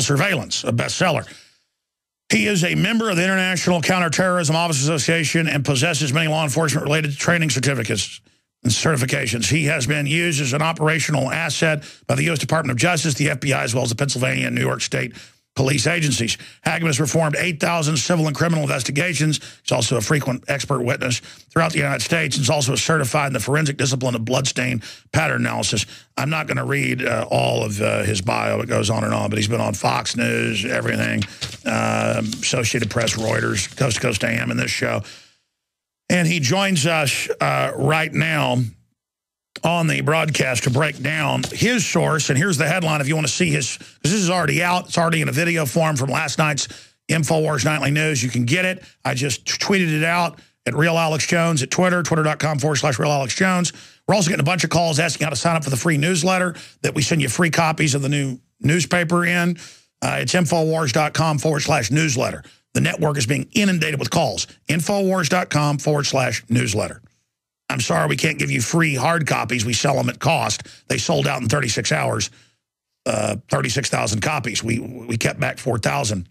Surveillance, a bestseller. He is a member of the International Counterterrorism Office Association and possesses many law enforcement-related training certificates and certifications. He has been used as an operational asset by the U.S. Department of Justice, the FBI, as well as the Pennsylvania and New York State police agencies. Hagmann has performed 8,000 civil and criminal investigations. He's also a frequent expert witness throughout the United States. He's also certified in the forensic discipline of bloodstain pattern analysis. I'm not going to read uh, all of uh, his bio. It goes on and on, but he's been on Fox News, everything, uh, Associated Press, Reuters, Coast to Coast AM in this show. And he joins us uh, right now on the broadcast to break down his source. And here's the headline if you want to see his, this is already out. It's already in a video form from last night's InfoWars Nightly News. You can get it. I just tweeted it out at Real Alex Jones at Twitter, twitter.com forward slash Real Alex Jones. We're also getting a bunch of calls asking how to sign up for the free newsletter that we send you free copies of the new newspaper in. Uh, it's Infowars.com forward slash newsletter. The network is being inundated with calls. Infowars.com forward slash newsletter. I'm sorry we can't give you free hard copies. We sell them at cost. They sold out in 36 hours, uh, 36,000 copies. We we kept back 4,000.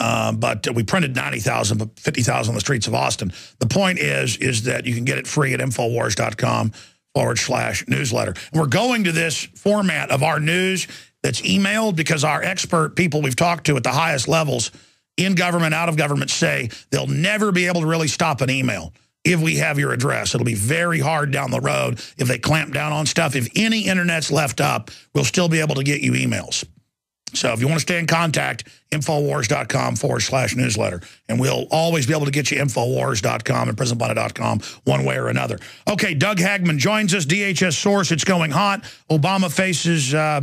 Um, but we printed 90,000, but 50,000 on the streets of Austin. The point is, is that you can get it free at Infowars.com forward slash newsletter. And we're going to this format of our news that's emailed because our expert people we've talked to at the highest levels in government, out of government say they'll never be able to really stop an email if we have your address. It'll be very hard down the road if they clamp down on stuff. If any internet's left up, we'll still be able to get you emails. So if you want to stay in contact, Infowars.com forward slash newsletter. And we'll always be able to get you Infowars.com and PrisonPlanet.com one way or another. Okay, Doug Hagmann joins us, DHS source. It's going hot. Obama faces... Uh,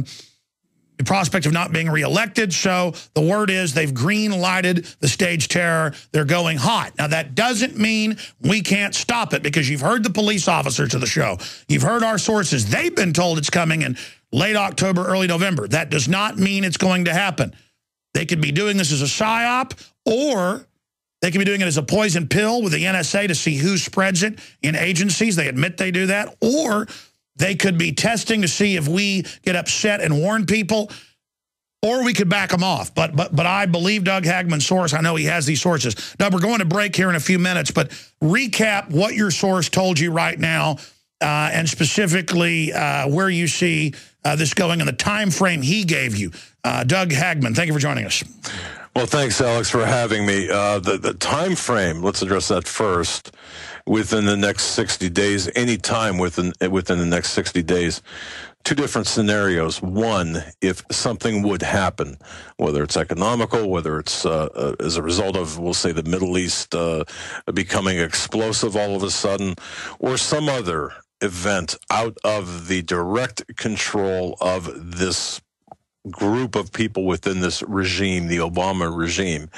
the prospect of not being reelected. So the word is they've green lighted the stage terror. They're going hot. Now, that doesn't mean we can't stop it because you've heard the police officers of the show. You've heard our sources. They've been told it's coming in late October, early November. That does not mean it's going to happen. They could be doing this as a psyop or they could be doing it as a poison pill with the NSA to see who spreads it in agencies. They admit they do that. Or they could be testing to see if we get upset and warn people, or we could back them off. But but but I believe Doug Hagmann's source. I know he has these sources. Doug, we're going to break here in a few minutes, but recap what your source told you right now, uh, and specifically uh, where you see uh, this going and the time frame he gave you. Uh, Doug Hagmann, thank you for joining us. Well, thanks, Alex, for having me. Uh, the, the time frame, let's address that first within the next 60 days, any time within, within the next 60 days. Two different scenarios. One, if something would happen, whether it's economical, whether it's uh, uh, as a result of, we'll say, the Middle East uh, becoming explosive all of a sudden, or some other event out of the direct control of this group of people within this regime, the Obama regime,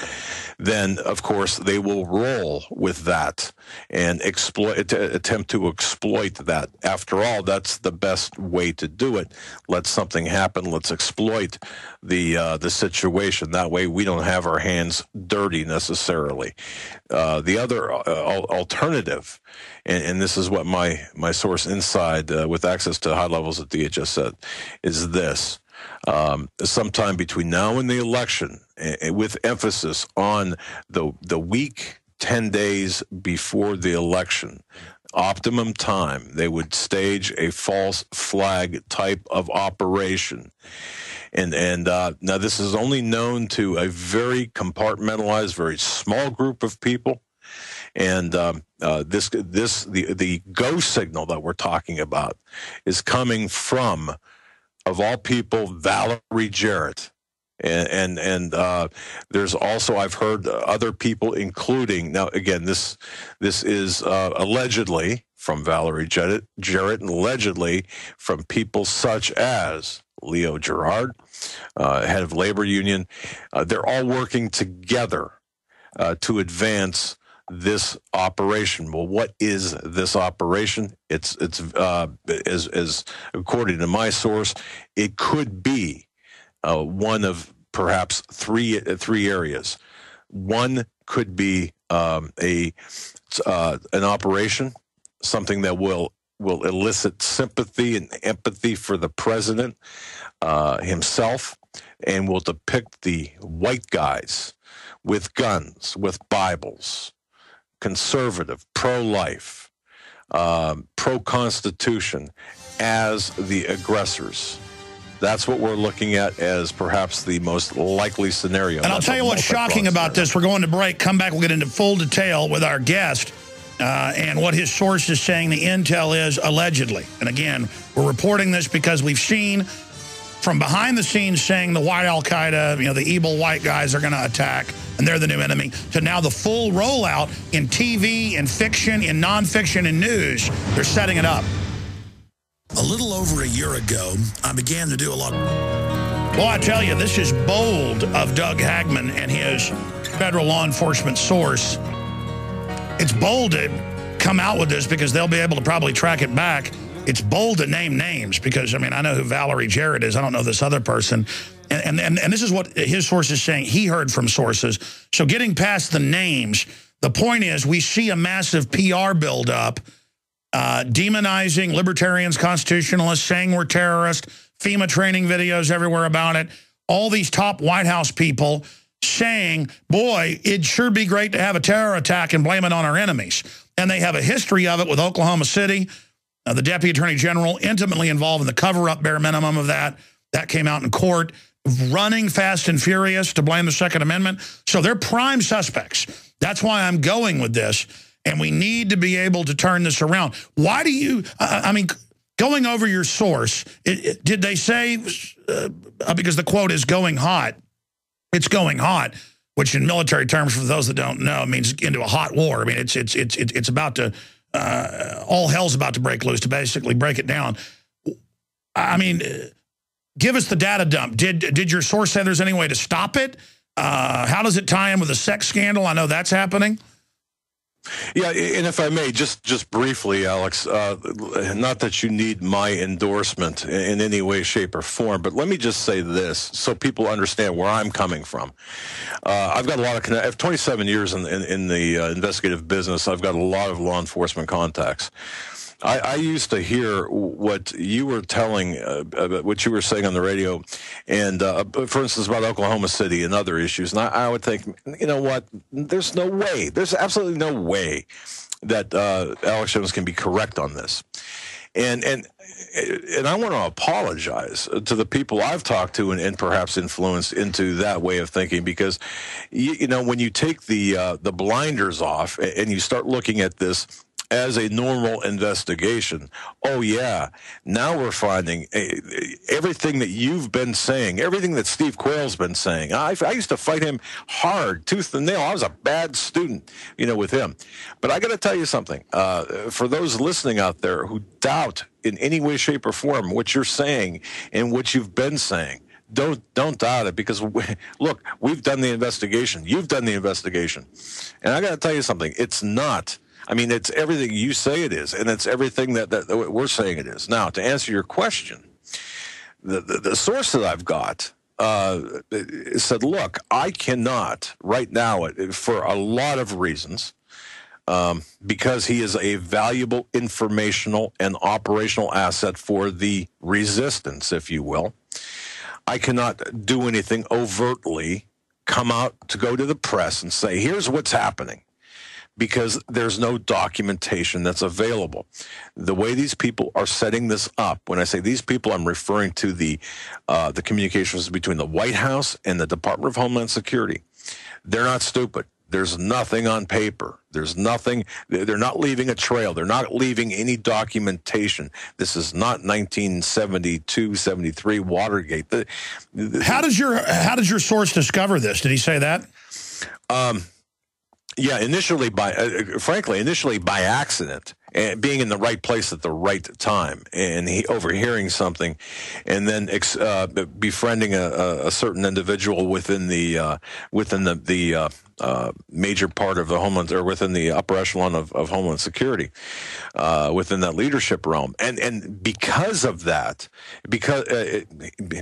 then of course they will roll with that and exploit, attempt to exploit that. After all, that's the best way to do it. Let something happen. Let's exploit the uh, the situation. That way, we don't have our hands dirty necessarily. Uh, the other uh, alternative, and, and, this is what my my source inside uh, with access to high levels at DHS said, is this um, sometime between now and the election, with emphasis on the the week, ten days before the election, optimum time, they would stage a false flag type of operation. And and uh, now this is only known to a very compartmentalized, very small group of people. And um, uh, this this the the go signal that we're talking about is coming from of all people, Valerie Jarrett. And and, and uh, there's also I've heard other people, including now again this this is uh, allegedly from Valerie Jarrett, Jarrett, and allegedly from people such as Leo Gerard, uh, head of labor union. Uh, they're all working together uh, to advance this operation. Well, what is this operation? It's it's uh, as as according to my source, it could be uh, one of perhaps three three areas. One could be um, a uh, an operation, something that will will elicit sympathy and empathy for the president uh, himself and will depict the white guys with guns, with Bibles, conservative, pro life, um, pro Constitution as the aggressors. That's what we're looking at as perhaps the most likely scenario. And I'll tell you what's shocking about this. We're going to break. Come back. We'll get into full detail with our guest uh, and what his source is saying the intel is allegedly. And again, we're reporting this because we've seen from behind the scenes saying the white al-Qaeda, you know, the evil white guys are going to attack and they're the new enemy, to now the full rollout in TV, in fiction, in nonfiction, and news. They're setting it up. A little over a year ago, I began to do a lot. Well, I tell you, this is bold of Doug Hagmann and his federal law enforcement source. It's bold to come out with this because they'll be able to probably track it back. It's bold to name names because, I mean, I know who Valerie Jarrett is. I don't know this other person. And, and, and this is what his source is saying. He heard from sources. So getting past the names, the point is we see a massive PR buildup uh, demonizing libertarians, constitutionalists, saying we're terrorists, FEMA training videos everywhere about it. All these top White House people saying, boy, it'd sure be great to have a terror attack and blame it on our enemies. And they have a history of it with Oklahoma City. Uh, the Deputy Attorney General intimately involved in the cover-up bare minimum of that. That came out in court. Running fast and furious to blame the Second Amendment. So they're prime suspects. That's why I'm going with this and we need to be able to turn this around. Why do you, uh, I mean, going over your source, it, it, did they say, uh, because the quote is going hot, it's going hot, which in military terms, for those that don't know, means into a hot war. I mean, it's, it's, it's, it's about to, uh, all hell's about to break loose to basically break it down. I mean, give us the data dump. Did, did your source say there's any way to stop it? Uh, how does it tie in with the sex scandal? I know that's happening. Yeah, and if I may, just just briefly, Alex, uh, not that you need my endorsement in any way, shape, or form, but let me just say this so people understand where I'm coming from. Uh, I've got a lot of, I have 27 years in, in, in the uh, investigative business. I've got a lot of law enforcement contacts. I, I, used to hear what you were telling, uh, what you were saying on the radio, and uh, for instance about Oklahoma City and other issues. And I, I, would think, you know what? There's no way. There's absolutely no way that uh, Alex Jones can be correct on this. And and and I want to apologize to the people I've talked to and, and perhaps influenced into that way of thinking because you, you know when you take the uh, the blinders off and you start looking at this as a normal investigation. Oh, yeah. Now we're finding eh, everything that you've been saying, everything that Steve Quayle's been saying. I, I used to fight him hard, tooth and nail. I was a bad student, you know, with him. But I got to tell you something. Uh, for those listening out there who doubt in any way, shape, or form what you're saying and what you've been saying, don't don't doubt it because we, look, we've done the investigation. You've done the investigation, and I got to tell you something. It's not I mean, it's everything you say it is, and it's everything that, that, that we're saying it is. Now, to answer your question, the, the, the source that I've got uh, said, look, I cannot right now, for a lot of reasons, um, because he is a valuable informational and operational asset for the resistance, if you will. I cannot do anything overtly, come out to go to the press and say, here's what's happening because there's no documentation that's available. The way these people are setting this up, when I say these people, I'm referring to the uh, the communications between the White House and the Department of Homeland Security. They're not stupid. There's nothing on paper. There's nothing. They're not leaving a trail. They're not leaving any documentation. This is not 1972, 73 Watergate. The, the, how does your How does your source discover this? Did he say that? Um, yeah, initially by, uh, frankly, initially by accident and being in the right place at the right time and he overhearing something and then uh, befriending a, a, certain individual within the uh, within the the uh, uh major part of the homeland or within the upper echelon of, of homeland security uh, within that leadership realm. And and because of that because uh,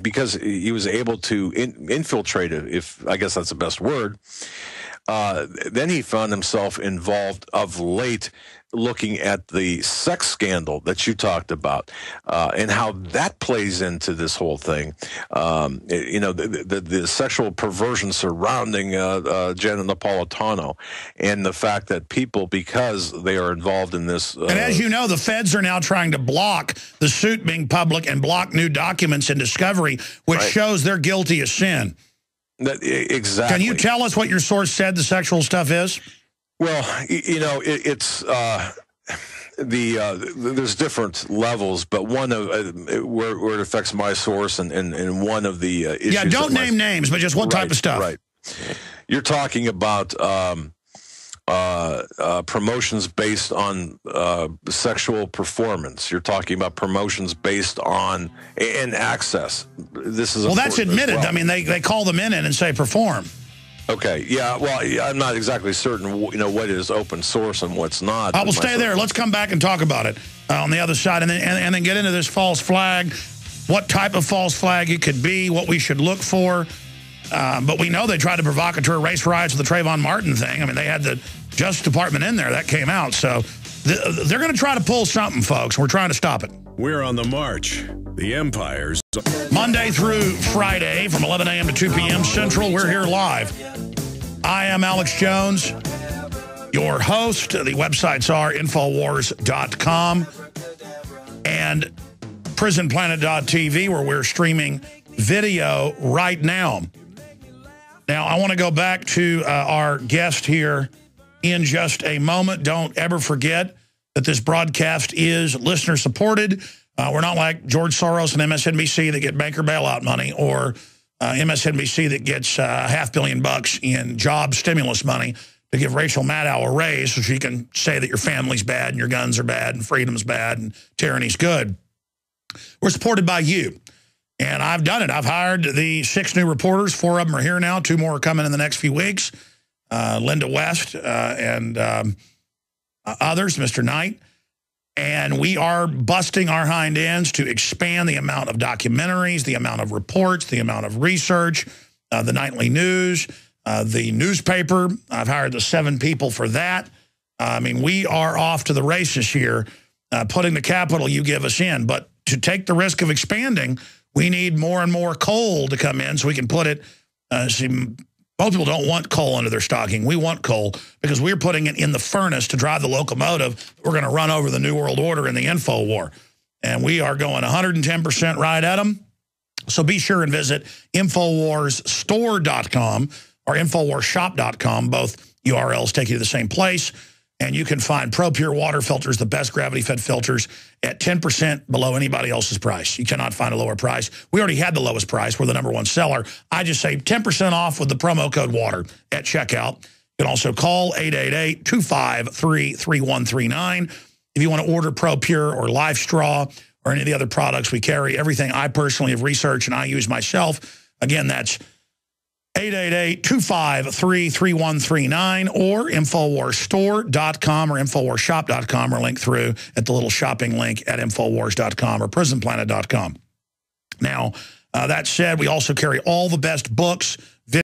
because he was able to in, infiltrate if I guess that's the best word uh, then he found himself involved of late looking at the sex scandal that you talked about uh, and how that plays into this whole thing. Um, you know, the, the, the, sexual perversion surrounding uh, uh, Janet Napolitano and the fact that people, because they are involved in this. Uh, and as you know, the feds are now trying to block the suit being public and block new documents in discovery, which right. shows they're guilty of sin. That, exactly. Can you tell us what your source said the sexual stuff is? Well, you know, it, it's uh, the uh, there's different levels, but one of uh, where, where, it affects my source and, and, and one of the uh, issues. Yeah, don't name my, names, but just what right, type of stuff. Right. You're talking about um, uh, uh, promotions based on uh, sexual performance. You're talking about promotions based on and access. This is well, that's admitted. Well. I mean, they they call them in and say perform. Okay. Yeah. Well, I'm not exactly certain, you know, what is open source and what's not. I will stay there. Let's come back and talk about it uh, on the other side, and then and, and, then get into this false flag, what type of false flag it could be, what we should look for. Uh, but we know they tried to provocateur race riots with the Trayvon Martin thing. I mean, they had the Justice Department in there. That came out. So th they're going to try to pull something, folks. We're trying to stop it. We're on the march. The Empire's. Monday through Friday from 11 a.m. to 2 p.m. Central, we're here live. I am Alex Jones, your host. The websites are Infowars.com and PrisonPlanet.tv, where we're streaming video right now. Now, I want to go back to uh, our guest here in just a moment. Don't ever forget that this broadcast is listener supported. Uh, we're not like George Soros and MSNBC that get banker bailout money or uh, MSNBC that gets uh, half billion bucks in job stimulus money to give Rachel Maddow a raise so she can say that your family's bad and your guns are bad and freedom's bad and tyranny's good. We're supported by you. And I've done it. I've hired the six new reporters. Four of them are here now. Two more are coming in the next few weeks. Uh, Linda West uh, and um, others, Mr. Knight. And we are busting our hind ends to expand the amount of documentaries, the amount of reports, the amount of research, uh, the nightly news, uh, the newspaper. I've hired the seven people for that. I mean, we are off to the races here, uh, putting the capital you give us in. But to take the risk of expanding, we need more and more coal to come in so we can put it, uh, see, most people don't want coal under their stocking. We want coal because we're putting it in the furnace to drive the locomotive. We're going to run over the New World Order in the info war. And we are going 110% right at them. So be sure and visit InfoWarsStore.com or InfoWarsShop.com. Both URLs take you to the same place. And you can find ProPure water filters, the best gravity-fed filters, at 10% below anybody else's price. You cannot find a lower price. We already had the lowest price. We're the number one seller. I just say 10% off with the promo code WATER at checkout. You can also call 888-253-3139. If you want to order ProPure or LifeStraw or any of the other products we carry, everything I personally have researched and I use myself, again, that's 888-253-3139 or InfoWarsStore.com or InfoWarsShop.com or link through at the little shopping link at InfoWars.com or PrisonPlanet.com. Now, uh, that said, we also carry all the best books,